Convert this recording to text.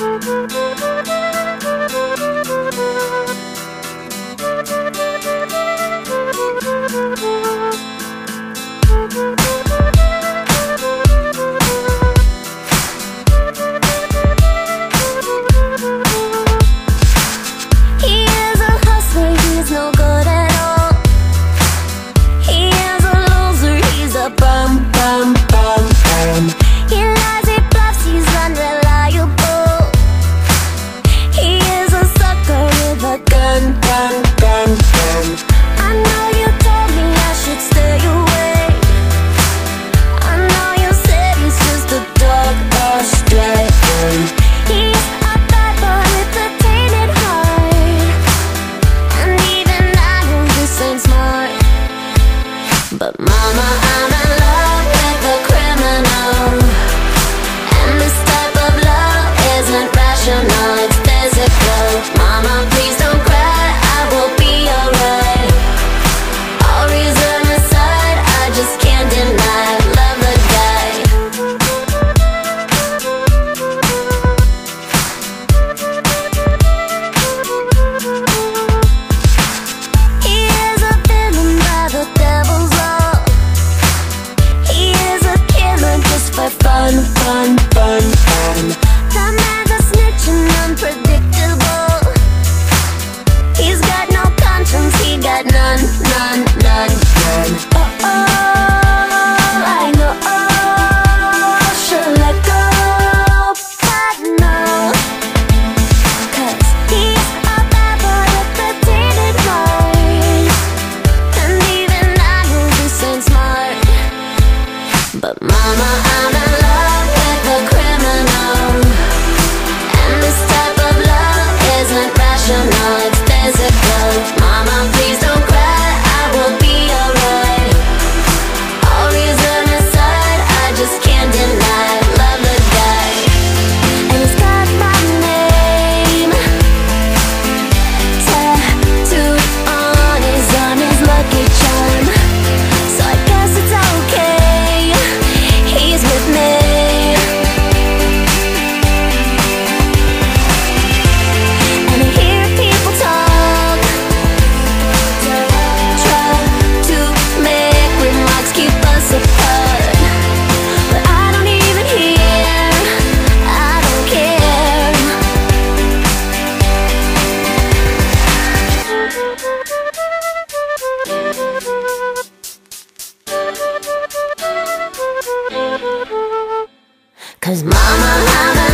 Thank Cause mama, mama